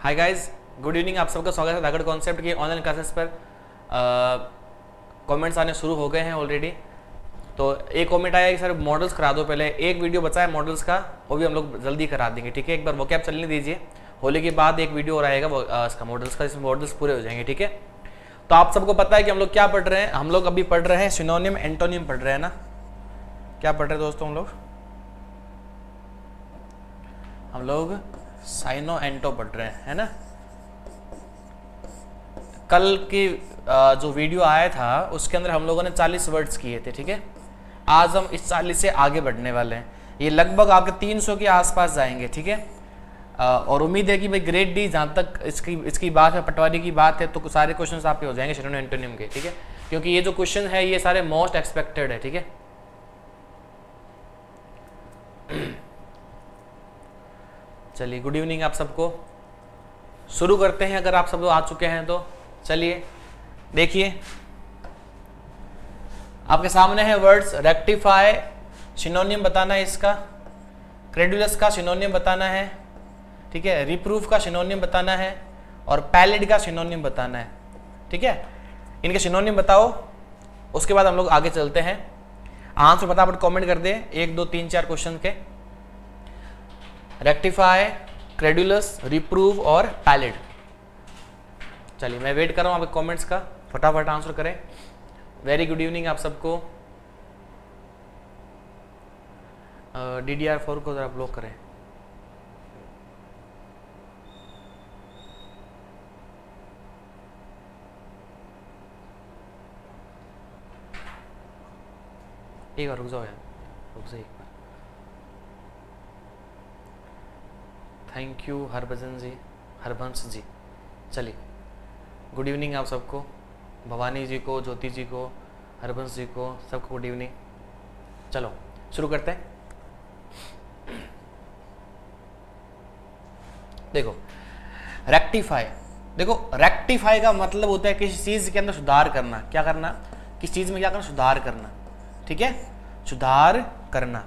Hi guys good evening आप सबका स्वागत है धागड़ कॉन्सेप्ट की ऑनलाइन क्लासेस पर। कमेंट्स आने शुरू हो गए हैं ऑलरेडी तो एक कमेंट आया कि सर मॉडल्स करा दो पहले। एक वीडियो बचा है मॉडल्स का, वो भी हम लोग जल्दी करा देंगे, ठीक है? एक बार वो कैब चलने दीजिए। होली के बाद एक वीडियो और आएगा इसका मॉडल्स का इसमें मॉडल्स पूरे हो जाएँगे, ठीक है? तो आप सबको पता है कि हम लोग क्या पढ़ रहे हैं। हम लोग अभी पढ़ रहे हैं सिनोनियम एंटोनियम पढ़ रहे हैं ना? क्या पढ़ रहे हैं दोस्तों हम लोग? हम लोग साइनो एंटो पढ़ रहे हैं है ना? कल की जो वीडियो आया था, उसके अंदर हम लोगों ने 40 वर्ड्स किए थे, ठीक है? आज हम इस 40 से आगे बढ़ने वाले हैं। ये लगभग आपके 300 के आसपास जाएँगे, ठीक है? और उम्मीद है कि भाई ग्रेड डी जहाँ तक इसकी इसकी बात है, पटवारी की बात है तो सारे क्वेश्चन आपके हो जाएँगे शेरोन एंटोनियम के, ठीक है? क्योंकि ये जो क्वेश्चन है, ये सारे मोस्ट एक्सपेक्टेड है, ठीक है? चलिए गुड इवनिंग आप सबको। शुरू करते हैं अगर आप सब लोग आ चुके हैं तो। चलिए, देखिए। आपके सामने है वर्ड्स रेक्टिफाई सिनोनियम बताना है इसका। क्रेडुलस का सिनोनियम बताना है। ठीक है रिप्रूफ का सिनोनियम बताना है। और पैलिड का सिनोनियम बताना है। ठीक है, इनके सिनोनियम बताओ। उसके बाद हम लोग आगे चलते हैं। आंसर फटाफट कमेंट कर दे। एक, दो, तीन, चार क्वेश्चन के। रेक्टिफाई क्रेडुलस रिप्रूव और पैलिड चलिए, मैं वेट कर रहा हूँ आपके कमेंट्स का। फटाफट आंसर करें। वेरी गुड इवनिंग आप सबको। डी डी आर फोर को जरा ब्लॉक करें। एक बार रुक जाओ यार। रुक जाओ एक बार थैंक यू हरभजन जी हरबंश जी चलिए गुड इवनिंग आप सबको, भवानी जी को, ज्योति जी को हरबंश जी को, सबको गुड इवनिंग चलो, शुरू करते हैं। देखो रेक्टिफाई देखो रेक्टिफाई का मतलब होता है किसी चीज़ के अंदर सुधार करना। क्या करना? किसी चीज़ में क्या करना? सुधार करना। ठीक है? सुधार करना।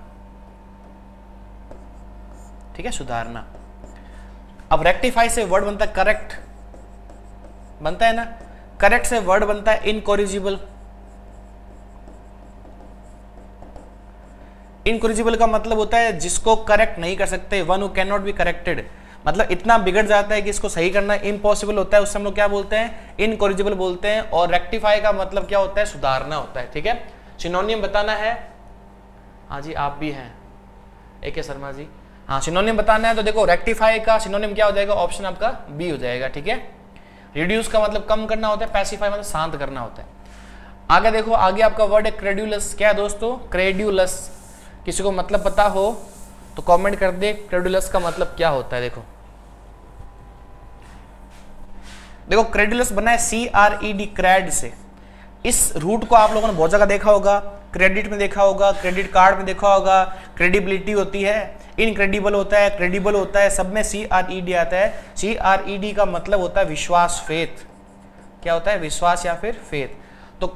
ठीक है? सुधारना। अब रेक्टिफाई से वर्ड बनता है करेक्ट बनता है ना? करेक्ट से वर्ड बनता है इनकोरिजिबल इनकोरिजिबल का मतलब होता है जिसको करेक्ट नहीं कर सकते one who can not be corrected मतलब इतना बिगड़ जाता है कि इसको सही करना इम्पॉसिबल होता है उससे हम लोग क्या बोलते हैं? इनकोरिजिबल बोलते हैं और रेक्टिफाई का मतलब क्या होता है? सुधारना होता है, ठीक है? सिनोनियम बताना है। हाँ जी, आप भी हैं। ए के शर्मा जी। हाँ सिनोनियम बताना है तो देखो रेक्टिफाई का सिनोनियम क्या हो जाएगा? ऑप्शन आपका बी हो जाएगा, ठीक है? रिड्यूस का मतलब कम करना होता है पैसिफाई मतलब शांत करना होता है। आगे देखो, आगे आपका वर्ड है क्रेड्यूलस क्या है दोस्तों? क्रेड्यूलस किसी को मतलब पता हो तो कमेंट कर दे। क्रेडुलस का मतलब क्या होता है, देखो? देखो क्रेडुलस बना है C R E D cred से। इस रूट को आप लोगों ने बहुत जगह देखा होगा। क्रेडिट में देखा होगा क्रेडिट कार्ड में देखा होगा। क्रेडिबिलिटी होती है। इनक्रेडिबल होता है, क्रेडिबल होता है, सब में सी आर ई डी आता है। सी आर ई डी का मतलब होता है विश्वास फेथ क्या होता है? विश्वास या फिर फेथ तो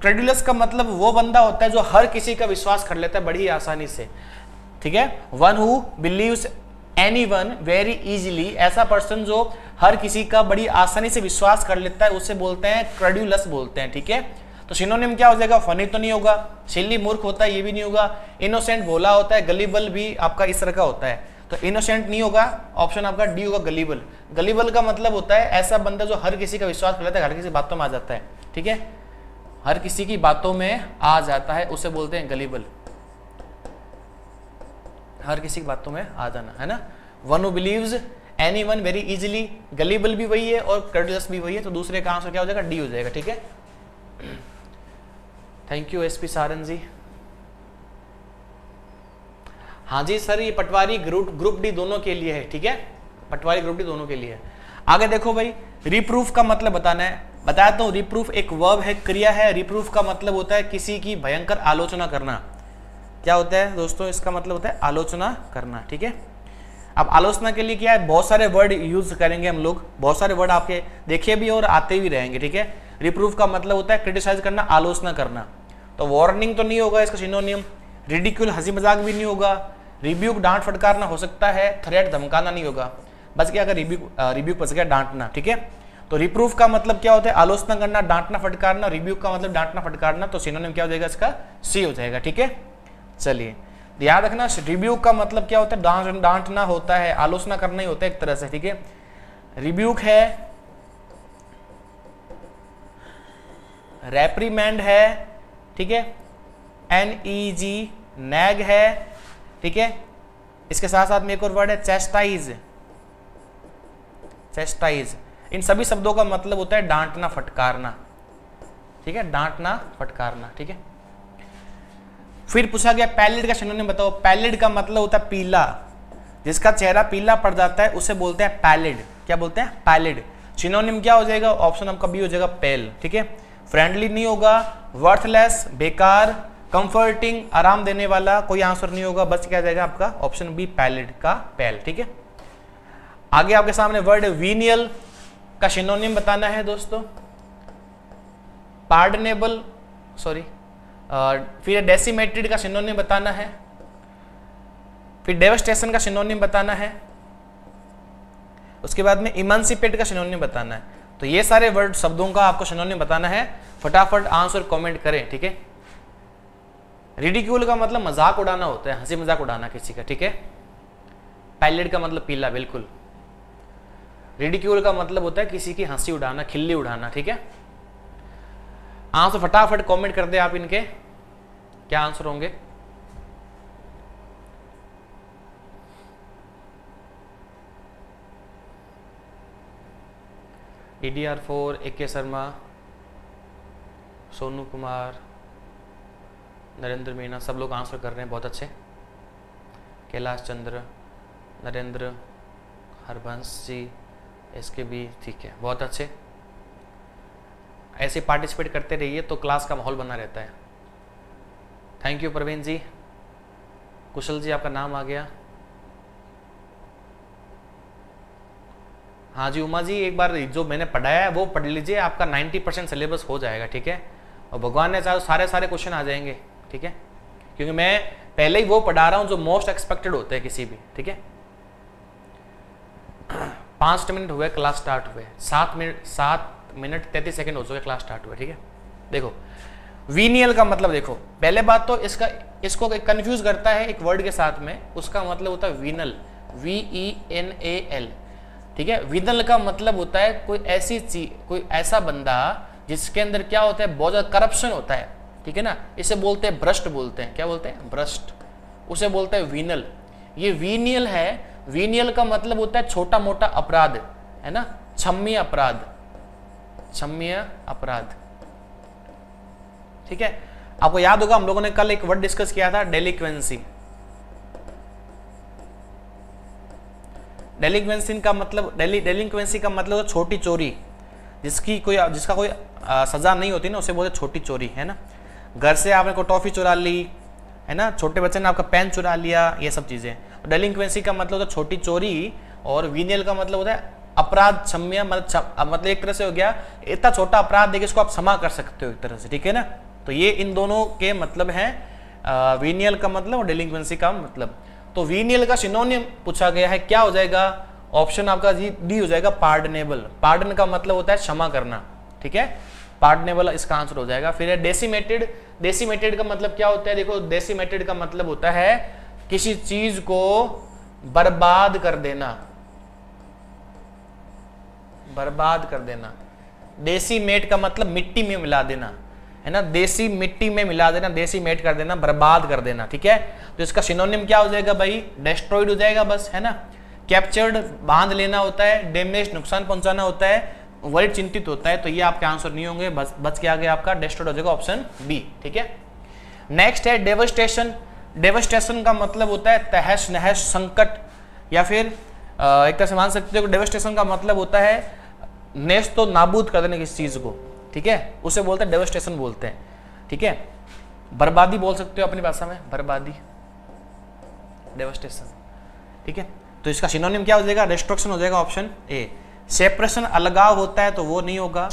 क्रेडिलस का मतलब वो बंदा होता है जो हर किसी का विश्वास कर लेता है बड़ी आसानी से। ठीक है? One who believes any one very easily ऐसा पर्सन जो हर किसी का बड़ी आसानी से विश्वास कर लेता है, उसे बोलते हैं क्रेड्यूलस बोलते हैं, ठीक है? तो सिनोनिम क्या हो जाएगा? फनी तो नहीं होगा सिल्ली मूर्ख होता है, ये भी नहीं होगा। इनोसेंट भोला होता है, गलीबल भी आपका इस तरह का होता है। तो इनोसेंट नहीं होगा ऑप्शन आपका डी होगा, गलीबल। गलीबल का मतलब होता है ऐसा बंदा जो हर किसी का विश्वास कर लेता है, हर किसी बातों में आ जाता है, ठीक है? हर किसी की बातों में आ जाता है, उसे बोलते हैं गलीबल। हर किसी की बातों में आ जाना, है ना? One believes any one very easily gullible भी वही है और क्रेडुलस भी वही है तो दूसरे का आंसर क्या हो जाएगा? डी हो जाएगा, ठीक है? Thank you SP Saran ji हाँ जी, सर, ये पटवारी ग्रुप ग्रुप डी दोनों के लिए है, ठीक है? पटवारी ग्रुप डी दोनों के लिए है। आगे देखो भाई रिप्रूफ का मतलब बताना है। बताया तो रिप्रूफ एक वर्ब है, क्रिया है। रिप्रूफ का मतलब होता है किसी की भयंकर आलोचना करना। क्या होता है दोस्तों, इसका मतलब होता है आलोचना करना, ठीक है? अब आलोचना के लिए क्या है? बहुत सारे वर्ड यूज़ करेंगे हम लोग। बहुत सारे वर्ड आपके देखे भी और आते भी रहेंगे, ठीक है? रिप्रूफ का मतलब होता है क्रिटिसाइज करना, आलोचना करना। तो वार्निंग तो नहीं होगा इसका सिनोनियम रिडिक्यूल हँसी मज़ाक भी नहीं होगा. रिव्यूक डांट फटकारना हो सकता है. थ्रेट धमकाना नहीं होगा. बच गया अगर रिब्यूक रिब्यूक बच गया, डांटना, ठीक है? तो रिप्रूफ का मतलब क्या होता है? आलोचना करना, डांटना, फटकारना रिव्यू का मतलब डांटना, फटकारना तो सिनोनिम क्या हो जाएगा इसका? सी हो जाएगा, ठीक है? चलिए याद रखना रिव्यू का मतलब क्या होता है? डांट डांटना होता है, आलोचना करना ही होता है एक तरह से, ठीक है? रिव्यूक है रेप्रीमेंड है ठीक है? एन ई जी नैग है, ठीक है? इसके साथ साथ में एक और वर्ड है चेस्टाइज चेस्टाइज इन सभी शब्दों का मतलब होता है डांटना, फटकारना. ठीक है? डांटना, फटकारना, ठीक है? फिर पूछा गया पैलिड का सिनोनिम बताओ। पैलिड का मतलब होता है पीला। जिसका चेहरा पीला पड़ जाता है, उसे बोलते हैं पैलिड। क्या बोलते हैं? पैलिड। सिनोनिम क्या हो जाएगा? ऑप्शन आपका बी हो जाएगा पेल ठीक है? फ्रेंडली नहीं होगा वर्थलेस बेकार कंफर्टिंग आराम देने वाला कोई आंसर नहीं होगा, बस क्या जाएगा आपका ऑप्शन बी पैलिड का पैल ठीक है? आगे आपके सामने वर्ड वीनियल का सिनोनिम बताना है दोस्तों। पार्डनेबल सॉरी फिर डेसिमेटेड का सिनोनिम बताना है। फिर डेवस्टेशन का सिनोनिम बताना है। उसके बाद में इमानसिपेट का सिनोनिम बताना है। तो ये सारे वर्ड शब्दों का आपको सिनोनिम बताना है। फटाफट आंसर कमेंट करें, ठीक है? रिडिक्यूल का मतलब मज़ाक उड़ाना होता है, हँसी मज़ाक उड़ाना किसी का, ठीक है? पैलेट का मतलब पीला, बिल्कुल। रिडिक्यूल का मतलब होता है किसी की हँसी उड़ाना, खिल्ली उड़ाना, ठीक है? आंसर फटाफट कमेंट कर दे आप इनके। क्या आंसर होंगे? D R four, A K Sharma, Sonu Kumar, Narendra Meena सब लोग आंसर कर रहे हैं बहुत अच्छे। कैलाश चंद्र, नरेंद्र हरबंश जी इसके भी ठीक है, बहुत अच्छे। ऐसे पार्टिसिपेट करते रहिए तो क्लास का माहौल बना रहता है। Thank you Praveen ji. कुशल जी, आपका नाम आ गया। हाँ जी, उमा जी, एक बार जो मैंने पढ़ाया है, वो पढ़ लीजिए, आपका 90 परसेंट सिलेबस हो जाएगा, ठीक है? और भगवान ने चाहे सारे सारे क्वेश्चन आ जाएँगे, ठीक है? क्योंकि मैं पहले ही वो पढ़ा रहा हूँ जो मोस्ट एक्सपेक्टेड होते हैं किसी भी, ठीक है? पाँच मिनट हुए क्लास स्टार्ट हुए। सात मिनट सात मिनट तैतीस सेकेंड हो चुके क्लास स्टार्ट हुए, ठीक है? देखो वीनियल का मतलब देखो, पहले बात तो इसका, इसको कंफ्यूज करता है एक वर्ड के साथ में, उसका मतलब होता है venal V E N A L ठीक है? विनल का मतलब होता है कोई ऐसी चीज़ कोई ऐसा बंदा जिसके अंदर क्या होता है? बहुत ज़्यादा करप्शन होता है, ठीक है ना? इसे बोलते हैं भ्रष्ट बोलते हैं। क्या बोलते हैं? भ्रष्ट। उसे बोलते हैं वीनल। ये वीनियल है, वीनियल का मतलब होता है छोटा मोटा अपराध, है ना? क्षम्य अपराध। क्षम्य अपराध। ठीक है? आपको याद होगा, हम लोगों ने कल एक वर्ड डिस्कस किया था डेलिक्वेंसी डेलिक्वेंसी का मतलब डेली डेलिक्वेंसी का मतलब छोटी चोरी। जिसकी कोई जिसका कोई आ, सजा नहीं होती ना उसे बोलते छोटी चोरी है ना? घर से आपने कोई टॉफी चुरा ली है ना? छोटे बच्चे ने आपका पेन चुरा लिया ये सब चीज़ें। डेलिंक्वेंसी का मतलब होता है छोटी चोरी और वीनियल का मतलब होता है अपराध क्षम्य मतलब मतलब एक तरह से हो गया इतना छोटा अपराध देखिए इसको आप क्षमा कर सकते हो एक तरह से ठीक है ना? तो ये इन दोनों के मतलब है वीनियल का मतलब और डेलिंक्वेंसी का मतलब। तो वीनियल का सिनोनियम पूछा गया है, क्या हो जाएगा? ऑप्शन आपका जी डी हो जाएगा पार्डनेबल पार्डन का मतलब होता है क्षमा करना, ठीक है? पार्डनेबल इसका आंसर हो जाएगा। फिर है डेसिमेटेड डेसिमेटेड का मतलब क्या होता है? देखो डेसिमेटेड का मतलब होता है किसी चीज़ को बर्बाद कर देना। बर्बाद कर देना। डेसीमेट का मतलब मिट्टी में मिला देना। है ना? देसी मिट्टी में मिला देना, देसी मेट कर देना, बर्बाद कर देना, ठीक है? तो इसका सिनोनिम क्या हो जाएगा भाई? डेस्ट्रॉइड हो जाएगा बस, है ना? कैप्चर्ड बाँध लेना होता है डैमेज नुकसान पहुंचाना होता है वर्ड चिंतित होता है तो ये आपके आंसर नहीं होंगे, बस, बच के आगे आपका डेस्ट्रॉइड हो जाएगा ऑप्शन बी ठीक है? नेक्स्ट है डेवस्टेशन डेवस्टेशन का मतलब होता है तहस नहस, संकट, या फिर एक तरह से मान सकते हो डेवस्टेशन का मतलब होता है नेस तो नाबूद कर देने किसी चीज़ को। ठीक है? उसे बोलते हैं डेवस्टेशन बोलते हैं। ठीक है? बर्बादी बोल सकते हो अपनी भाषा में? बर्बादी। डेवस्टेशन ठीक है? तो इसका सिनोनिम क्या हो जाएगा? डिस्ट्रक्शन हो जाएगा ऑप्शन ए सेपरेशन अलगाव होता है तो वो नहीं होगा।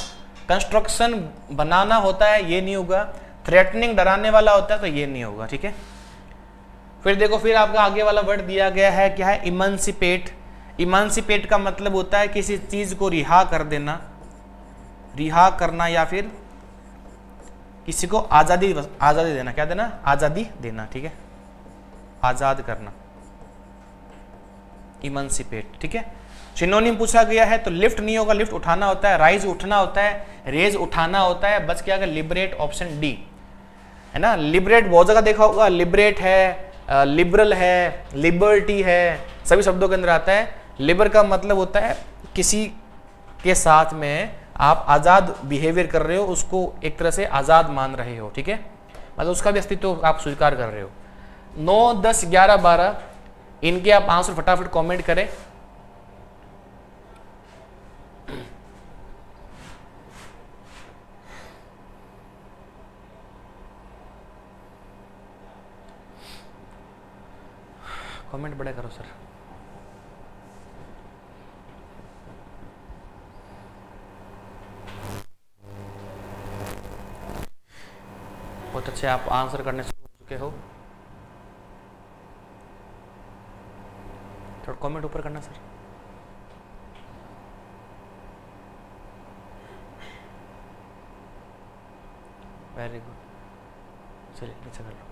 कंस्ट्रक्शन बनाना होता है, ये नहीं होगा। थ्रेटनिंग डराने वाला होता है तो ये नहीं होगा। ठीक है? फिर देखो, फिर आपका आगे वाला वर्ड दिया गया है, क्या है? इमनसिपेट इमानसिपेट का मतलब होता है किसी चीज़ को रिहा कर देना। रिहा करना या फिर किसी को आज़ादी आज़ादी देना, क्या देना? आज़ादी देना, ठीक है? आज़ाद करना। इमानसिपेट, ठीक है? सिनोनिम पूछा गया है तो लिफ्ट नहीं होगा, लिफ्ट उठाना होता है, राइज उठना होता है, रेज उठाना होता है, बस क्या लिबरेट ऑप्शन डी। है ना? लिबरेट बहुत जगह देखा होगा, लिबरेट है लिबरल है, लिबर्टी है, सभी शब्दों के अंदर आता है। लिबर का मतलब होता है किसी के साथ में आप आज़ाद बिहेवियर कर रहे हो, उसको एक तरह से आज़ाद मान रहे हो, ठीक है? मतलब उसका भी अस्तित्व आप स्वीकार कर रहे हो। नौ, दस, ग्यारह, बारह, इनके आप आंसर फटाफट कमेंट करें। कमेंट बड़े करो, सर। अच्छे आप आंसर करने शुरू हो चुके हो। थोड़ा कमेंट ऊपर करना सर वेरी गुड चलिए नीचे कर लो।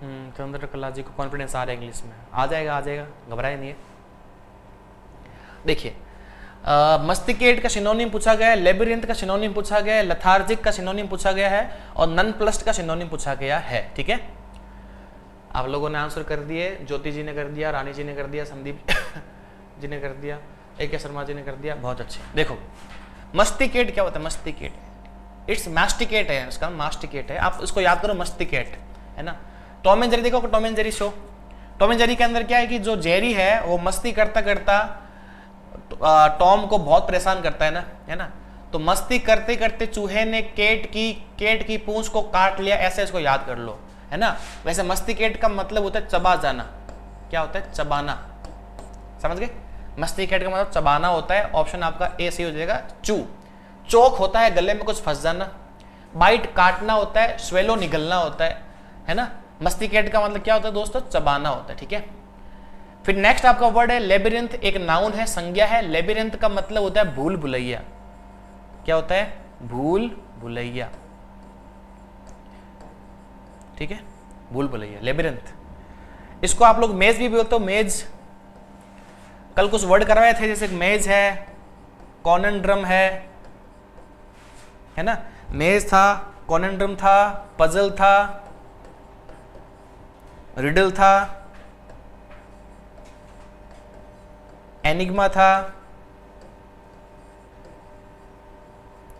हम्म, चंद्रकला जी को कॉन्फिडेंस आ रहा है इंग्लिश में। आ जाएगा आ जाएगा। घबराए नहीं है। देखिए मस्तिकेट का सिनोनिम पूछा गया है लेबिरिंथ का सिनोनिम पूछा गया है लथार्जिक का सिनोनिम पूछा गया है, और नन प्लस्ट का सिनोनिम पूछा गया है, ठीक है? आप लोगों ने आंसर कर दिए, ज्योति जी ने कर दिया, रानी जी ने कर दिया, संदीप जी ने कर दिया ए के शर्मा जी ने कर दिया, बहुत अच्छे। देखो, मस्तिकेट क्या होता है? मस्तिकेट। इट्स मास्टिकेट है इसका मास्टिकेट है। आप इसको याद करो, मस्तिकेट, है ना? टॉम एंड जेरी देखो Tom and Jerry show Tom and Jerry के अंदर क्या है कि जो जेरी है, वो मस्ती करता करता टॉम को बहुत परेशान करता है ना है ना? तो मस्ती करते करते चूहे ने केट की केट की पूंछ को काट लिया, ऐसे इसको याद कर लो, है ना? वैसे मस्ती केट का मतलब होता है चबा जाना। क्या होता है? चबाना। समझ गए? मस्ती केट का मतलब चबाना होता है, ऑप्शन आपका ए सही हो जाएगा, चू। चोक होता है गले में कुछ फंस जाना। बाइट काटना होता है, स्वेलो निगलना होता है है ना? मस्ती केट का मतलब क्या होता है दोस्तों? चबाना होता है, ठीक है? फिर नेक्स्ट आपका वर्ड है लेबिरिंथ एक नाउन है, संज्ञा है। लेबिरिंथ का मतलब होता है भूल भुलैया। क्या होता है? भूल भुलैया। ठीक है? भूल भुलैया लेबिरिंथ इसको आप लोग मेज भी बोलते हो मेज कल कुछ वर्ड करवाए थे, जैसे मेज है कॉनन ड्रम है है ना? मेज था कॉनन ड्रम था पजल था रिडल था। एनिग्मा था,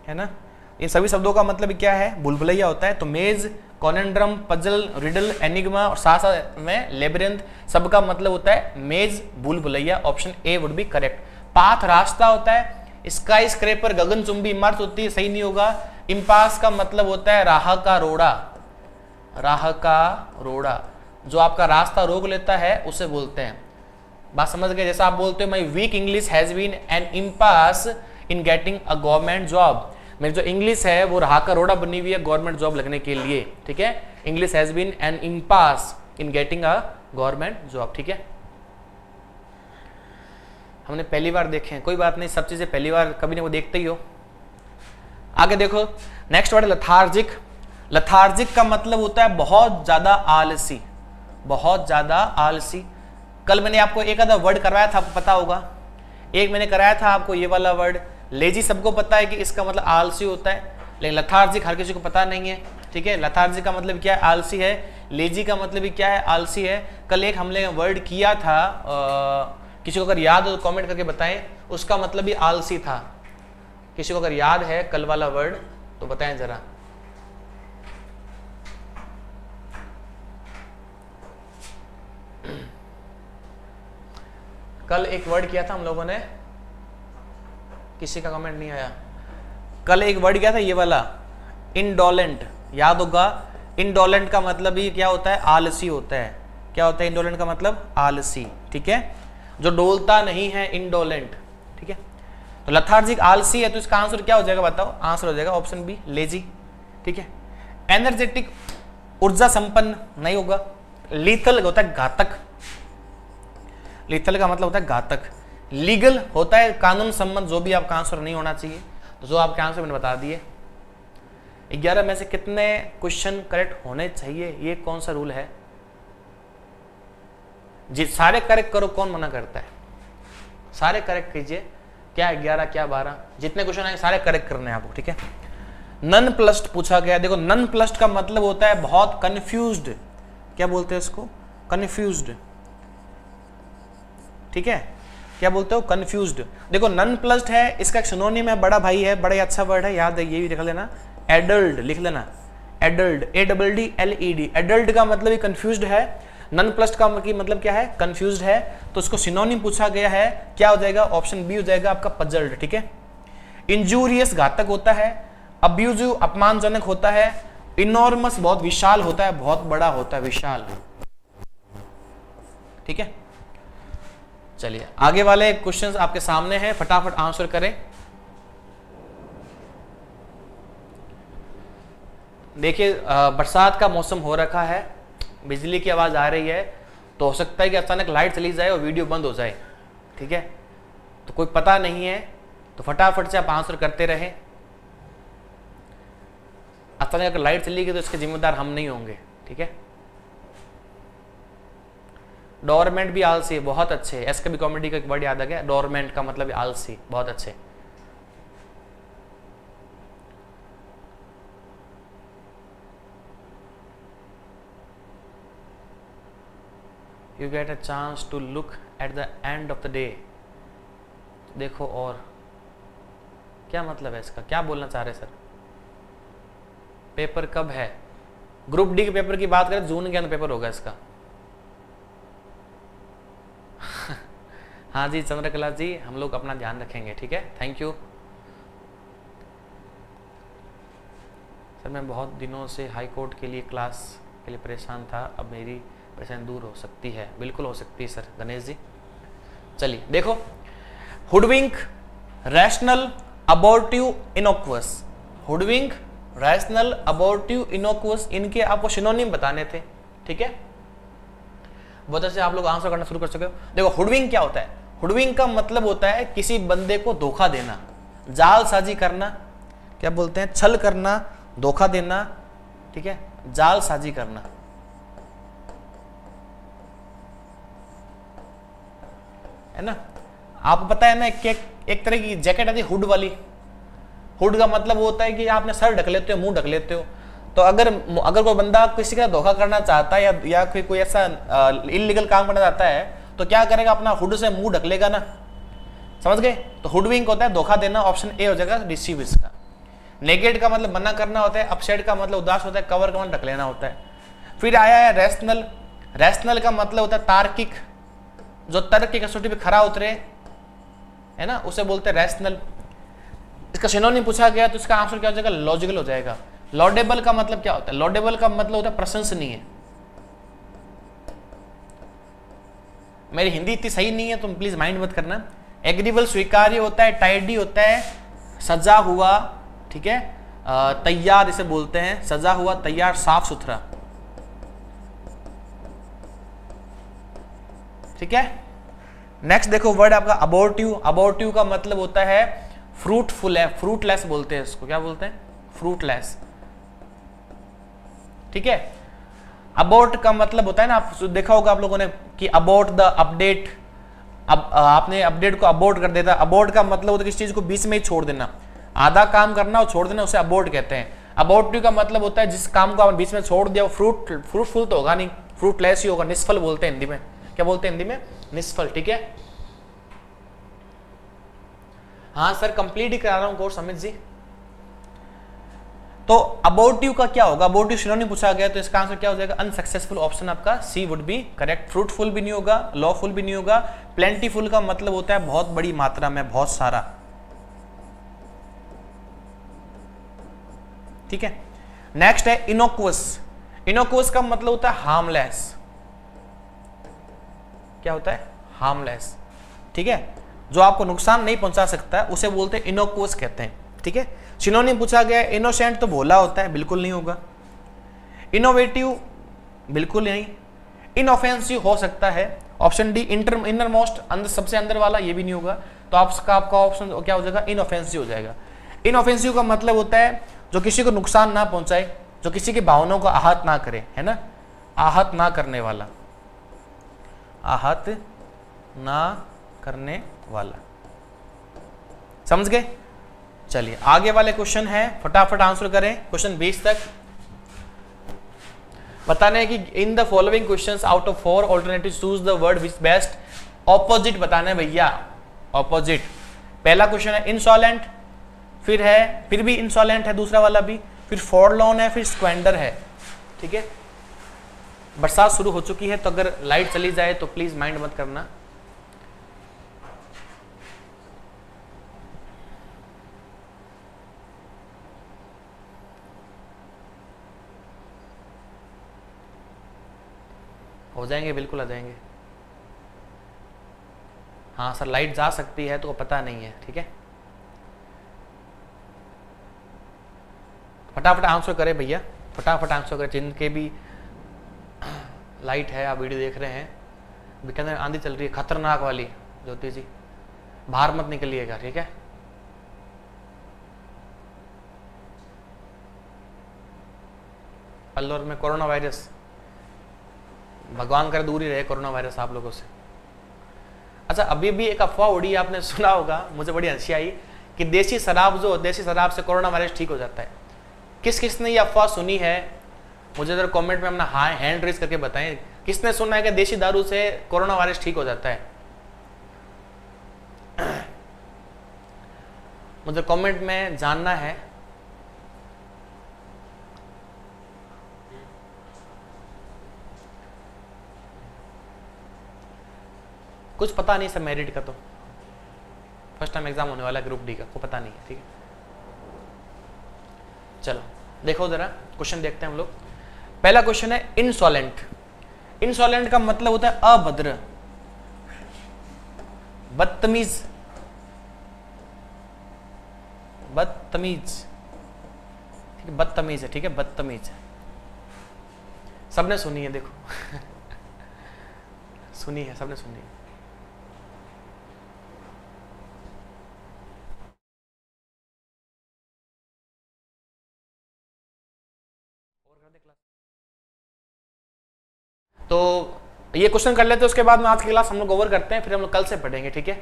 है ना? इन सभी शब्दों का मतलब क्या है? बुलबुलैया होता है। तो मेज, कॉनेंड्रम, पजल, रिडल, एनिग्मा और साथ साथ में लेबरेंथ, सबका मतलब होता है maze, बुलबुलैया, option A would be correct path रास्ता होता है। स्काई स्क्रेपर गगन चुंबी इमारत होती है, सही नहीं होगा। इम्पास का मतलब होता है राह का रोड़ा। राह का रोड़ा। जो आपका रास्ता रोक लेता है, उसे बोलते हैं। बात समझ गए? जैसा आप बोलते हो my weak English has been an impasse in getting a government job मेरी जो इंग्लिश है, वो रहा का रोड़ा बनी हुई है गवर्नमेंट जॉब लगने के लिए, ठीक है? English has been an impasse in getting a government job ठीक है? हमने पहली बार देखे हैं। कोई बात नहीं, सब चीज़ें पहली बार, कभी ना वो देखते ही हो। आगे देखो नेक्स्ट वर्ड लथार्जिक लथार्जिक का मतलब होता है बहुत ज़्यादा आलसी। बहुत ज़्यादा आलसी। कल मैंने आपको एक आधा वर्ड करवाया था आपको पता होगा। एक मैंने कराया था आपको ये वाला वर्ड लेजी सबको पता है कि इसका मतलब आलसी होता है। लेकिन लथार्जी हर किसी को पता नहीं है ठीक है? लथार्जी का मतलब क्या है? आलसी है। लेजी का मतलब भी क्या है? आलसी है। कल एक हमने वर्ड किया था आ, किसी को अगर याद हो तो कमेंट करके बताएँ। उसका मतलब भी आलसी था। किसी को अगर याद है कल वाला वर्ड तो बताएँ जरा। कल एक वर्ड किया था हम लोगों ने। किसी का कमेंट नहीं आया। कल एक वर्ड किया था ये वाला इनडोलेंट याद होगा इनडोलेंट का मतलब ही क्या होता है? आलसी होता है। क्या होता है इंडोलेंट का मतलब? आलसी, ठीक है? जो डोलता नहीं है इनडोलेंट ठीक है? तो लथार्जिक आलसी है तो इसका आंसर क्या हो जाएगा बताओ? आंसर हो जाएगा ऑप्शन बी लेजी ठीक है? एनर्जेटिक ऊर्जा संपन्न नहीं होगा। लीथल होता है घातक। लीथल का मतलब होता है घातक। लीगल होता है कानून संबंध जो भी आपका आंसर नहीं होना चाहिए। तो जो आपके आंसर मैंने बता दिए। ग्यारह में से कितने क्वेश्चन करेक्ट होने चाहिए? ये कौन सा रूल है? जी, सारे करेक्ट करो, कौन मना करता है? सारे करेक्ट कीजिए। क्या ग्यारह, क्या बारह? जितने क्वेश्चन आए सारे करेक्ट करने आपको, ठीक है? नन प्लस्ट पूछा गया। देखो नन प्लस्ट का मतलब होता है बहुत कंफ्यूज्ड क्या बोलते हैं इसको? कंफ्यूज्ड ठीक है? क्या बोलते हो? कंफ्यूज्ड देखो नन प्लस्ड है, इसका सिनोनिम है, बड़ा भाई है, बड़ा अच्छा वर्ड है, याद है, ये भी लिख लेना। एडल्ट लिख लेना। Addled A double D L E D addled का मतलब कंफ्यूज्ड है नन प्लस्ड का मतलब क्या है? कंफ्यूज्ड है तो उसको सिनोनिम पूछा गया है, क्या हो जाएगा? ऑप्शन बी हो जाएगा आपका पजल्ड ठीक है? इंजूरियस घातक होता है अब्यूजिव अपमानजनक होता है इनॉर्मस बहुत विशाल होता है, बहुत बड़ा होता है, विशाल। ठीक है? चलिए, आगे वाले क्वेश्चंस आपके सामने हैं, फटाफट आंसर करें। देखिए बरसात का मौसम हो रखा है, बिजली की आवाज़ आ रही है तो हो सकता है कि अचानक लाइट चली जाए और वीडियो बंद हो जाए, ठीक है? तो कोई पता नहीं है तो फटाफट से आप आंसर करते रहें। अचानक अगर लाइट चली गई तो इसके जिम्मेदार हम नहीं होंगे, ठीक है? डोरमेंट भी आलसी बहुत अच्छे एस के भी कॉमेडी का एक वर्ड याद आ गया, डोरमेंट का मतलब आलसी, बहुत अच्छे। You get a chance to look at the end of the day देखो और। क्या मतलब है इसका? क्या बोलना चाह रहे सर पेपर कब है? ग्रुप डी के पेपर की बात करें, जून के अंदर पेपर होगा इसका। हाँ जी, चंद्रकला जी, हम लोग अपना ध्यान रखेंगे, ठीक है? थैंक यू सर, मैं बहुत दिनों से हाई कोर्ट के लिए क्लास के लिए परेशान था। अब मेरी परेशानी दूर हो सकती है। बिल्कुल हो सकती है, सर। गणेश जी, चलिए, देखो। Hoodwink rational abortive innocuous hoodwink rational abortive innocuous इनके आपको सिनोनिम बताने थे, ठीक है? बहुत से आप लोग आंसर करना शुरू कर सके देखो हुडविंग क्या होता है? हुडविंग का मतलब होता है किसी बंदे को धोखा देना। जालसाजी करना क्या बोलते हैं? छल करना धोखा देना ठीक है? जालसाजी करना। है ना? आपको पता है ना एक, एक तरह की जैकेट आती है हुड वाली। हुड का मतलब होता है कि आपने सर ढक लेते हो मुँह ढक लेते हो। तो अगर अगर कोई बंदा किसी का धोखा करना चाहता है या या कोई कोई ऐसा इलीगल काम करना चाहता है तो क्या करेगा अपना हुड से मुँह ढक लेगा ना? समझ गए? तो हुडविंग होता है, धोखा देना ऑप्शन ए हो जाएगा रिसीव इसका। नेगेट का मतलब मना करना होता है अपसेट का मतलब उदास होता है कवर का मतलब ढक लेना होता है। फिर आया है रैशनल रैशनल का मतलब होता है तार्किक। जो तर्क की कसौटी पे खरा उतरे, है ना? उसे बोलते हैं रैशनल इसका सिनोनिम पूछा गया तो इसका आंसर क्या हो जाएगा? लॉजिकल हो जाएगा। लॉडेबल का मतलब क्या होता है? लॉडेबल का मतलब होता है प्रशंसनीय। मेरी हिंदी इतनी सही नहीं है, तुम प्लीज़ माइंड मत करना। एग्रीबल स्वीकार्य होता है टाइडी होता है, सजा हुआ, ठीक है? तैयार इसे बोलते हैं, सजा हुआ, तैयार, साफ़ सुथरा। ठीक है? नेक्स्ट देखो वर्ड आपका अबोर्टिव अबोर्टिव का मतलब होता है फ्रूटफुल है फ्रूटलेस बोलते हैं इसको, क्या बोलते हैं? फ्रूटलेस ठीक है? अबोट का मतलब होता है ना, आप देखा होगा आप लोगों ने कि अबाउट द अपडेट अब आपने अपडेट को अबोट कर देता। अबोट का मतलब होता है किसी चीज़ को बीच में ही छोड़ देना। आधा काम करना और छोड़ देना, उसे अबोट कहते हैं। अबोटिव का मतलब होता है जिस काम को आपने बीच में छोड़ दिया, वो फ्रूट फ्रूटफुल तो होगा नहीं। फ्रूटलेस ही होगा, निष्फल बोलते हैं हिंदी में। क्या बोलते हैं हिंदी में? निष्फल, ठीक है? हाँ सर कंप्लीट ही करा रहा हूँ कोर्स अमित जी। तो अबोटिव का क्या होगा? अबोटिव सिनोनिम पूछा गया तो इसका आंसर क्या हो जाएगा? अनसक्सेसफुल ऑप्शन आपका C would be correct fruitful भी नहीं होगा लॉफुल भी नहीं होगा. प्लेंटीफुल का मतलब होता है बहुत बड़ी मात्रा में, बहुत सारा। ठीक है? नेक्स्ट है इनोक्वस इनोक्वस का मतलब होता है हार्मलेस क्या होता है? हार्मलेस ठीक है? जो आपको नुकसान नहीं पहुँचा सकता, उसे बोलते हैं इनोक्वस कहते हैं। ठीक है? सिनोनिम पूछा गया इनोसेंट तो भोला होता है, बिल्कुल नहीं होगा। इनोवेटिव बिल्कुल नहीं। इनऑफेंसिव हो सकता है। Option D inter innermost अंदर, सबसे अंदर वाला, ये भी नहीं होगा। तो आपका आपका ऑप्शन क्या हो जाएगा? इनऑफेंसिव हो जाएगा। इनऑफेंसिव का मतलब होता है, जो किसी को नुकसान ना पहुँचाए, जो किसी की भावनाओं को आहत ना करे, है ना? आहत ना करने वाला। आहत ना करने वाला। समझ गए? चलिए, आगे वाले क्वेश्चन है, फटाफट आंसर करें क्वेश्चन 20 तक। बताने कि in the following questions out of four alternative choose the word which best opposite बताना है भैया। ऑपोजिट पहला क्वेश्चन है इंसॉलेंट फिर है, फिर भी इंसॉलेंट है दूसरा वाला भी। फिर फॉरलॉन है, फिर स्क्वेंडर है। ठीक है? बरसात शुरू हो चुकी है तो अगर लाइट चली जाए तो प्लीज़ माइंड मत करना। हो जाएँगे, बिल्कुल आ जाएँगे। हाँ सर, लाइट जा सकती है तो पता नहीं है, ठीक है? फटाफट आंसर करें भैया, फटाफट आंसर करें। जिनके भी लाइट है, आप वीडियो देख रहे हैं बीकानेर आंधी चल रही है, खतरनाक वाली, ज्योति जी। बाहर मत निकलिएगा, ठीक है? अल्लोर में कोरोना वायरस। भगवान कर दूर ही रहे कोरोना वायरस आप लोगों से। अच्छा अभी भी एक अफवाह उड़ी, आपने सुना होगा, मुझे बड़ी हँसी आई, कि देसी शराब जो, देसी शराब से कोरोना वायरस ठीक हो जाता है। किस किस ने ये अफवाह सुनी है? मुझे जरा कमेंट में अपना हाँ हैंड रेज करके बताएँ, किसने सुना है कि देसी दारू से कोरोना वायरस ठीक हो जाता है? मुझे कमेंट में जानना है कुछ पता नहीं सर मेरिट का तो। फ़र्स्ट टाइम एग्ज़ाम होने वाला ग्रुप डी का को पता नहीं है, ठीक है? चलो, देखो जरा क्वेश्चन देखते हैं हम लोग। पहला क्वेश्चन है इनसॉलेंट इनसॉलेंट का मतलब होता है अभद्र। बदतमीज। बदतमीज। ठीक है, बदतमीज है, ठीक है, बदतमीज है। सबने सुनी है, देखो। सुनी है, सबने सुनी है तो ये क्वेश्चन कर लेते हैं, उसके बाद में आज की क्लास हम लोग ओवर करते हैं, फिर हम लोग कल से पढ़ेंगे, ठीक है?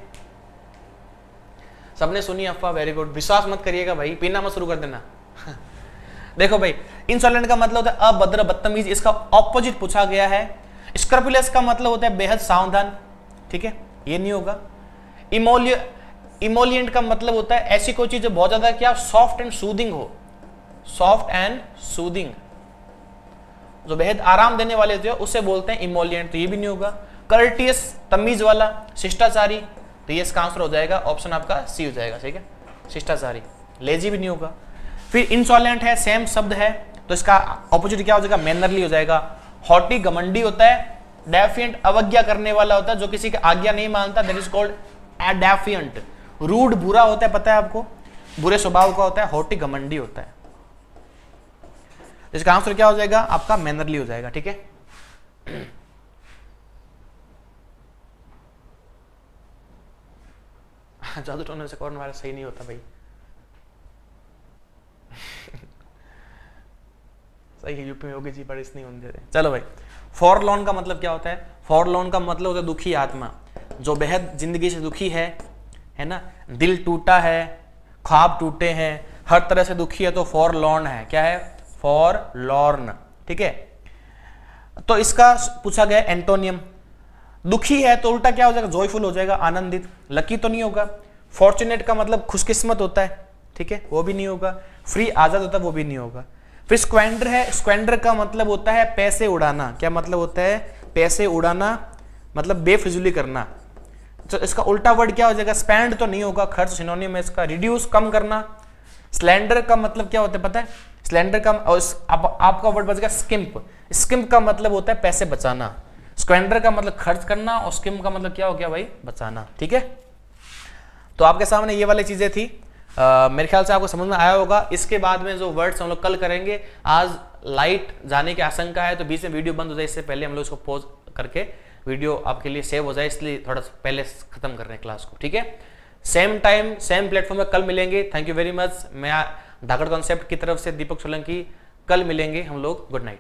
सबने सुनी अफवाह वेरी गुड विश्वास मत करिएगा भाई, पीना मत शुरू कर देना। देखो भाई इंसॉलेंट का मतलब होता है अभद्र, बदतमीज, इसका ऑपोजिट पूछा गया है। स्क्रपुलस का मतलब होता है बेहद सावधान, ठीक है? ये नहीं होगा। इमोलिय, इमोलियंट का मतलब होता है ऐसी कोई चीज़ जो बहुत ज़्यादा क्या सॉफ्ट एंड सूदिंग हो। सॉफ्ट एंड सूदिंग जो बेहद आराम देने वाले थे उसे बोलते हैं इमोलियंट तो ये भी नहीं होगा। कर्टियस तमीज वाला, शिष्टाचारी तो ये इसका आंसर हो जाएगा। ऑप्शन आपका सी हो जाएगा, ठीक है? शिष्टाचारी। लेजी भी नहीं होगा। फिर इंसॉलेंट है सेम शब्द है। तो इसका ऑपोजिट क्या हो जाएगा? मैनरली हो जाएगा। हॉटी गमंडी होता है। डेफियंट अवज्ञा करने वाला होता है, जो किसी की आज्ञा नहीं मानता। That is called a defiant rude बुरा होता है, पता है आपको? बुरे स्वभाव का होता है हॉटी गमंडी होता है। इसका आंसर क्या हो जाएगा? आपका मैनरली हो जाएगा, ठीक है? जादू टोने से कोरोना वायरस सही नहीं होता भाई? सही है, यूपी में योगी जी बारिश नहीं होने चलो भाई फॉर लोन का मतलब क्या होता है? फॉर लोन का मतलब होता है दुखी आत्मा। जो बेहद ज़िंदगी से दुखी है है ना? दिल टूटा है, ख्वाब टूटे हैं, हर तरह से दुखी है तो फॉर लोन है। क्या है? फॉर लॉर्न ठीक है? तो इसका पूछा गया एंटोनियम दुखी है तो उल्टा क्या हो जाएगा? जॉयफुल हो जाएगा, आनंदित। लकी तो नहीं होगा। फॉर्चुनेट का मतलब खुशकिस्मत होता है, ठीक है? वो भी नहीं होगा। फ्री आज़ाद होता है, वो भी नहीं होगा। फिर स्क्वेंडर है स्क्वेंडर का मतलब होता है पैसे उड़ाना। क्या मतलब होता है? पैसे उड़ाना मतलब बेफिजुली करना। तो इसका उल्टा वर्ड क्या हो जाएगा? स्पेंड तो नहीं होगा, खर्च सिनोनियम में इसका। रिड्यूस कम करना। स्लेंडर का मतलब क्या होता है पता है? स्लेंडर का और आप, आपका वर्ड बच गया स्किम्प। स्किम्प का मतलब होता है पैसे बचाना। स्क्वेंडर का मतलब खर्च करना और स्किम का मतलब क्या हो गया भाई? बचाना। ठीक है? तो आपके सामने ये वाली चीज़ें थी। आ, मेरे ख्याल से आपको समझ में आया होगा। इसके बाद में जो वर्ड्स हम लोग कल करेंगे आज लाइट जाने की आशंका है तो बीच में वीडियो बंद हो जाए इससे पहले हम लोग इसको पॉज करके वीडियो आपके लिए सेव हो जाए इसलिए थोड़ा पहले खत्म कर रहे हैं क्लास को। ठीक है? सेम टाइम सेम प्लेटफॉर्म में कल मिलेंगे। थैंक यू वेरी मच मैं धाकड़ कॉन्सेप्ट की तरफ़ से दीपक सोलंकी कल मिलेंगे हम लोग गुड नाइट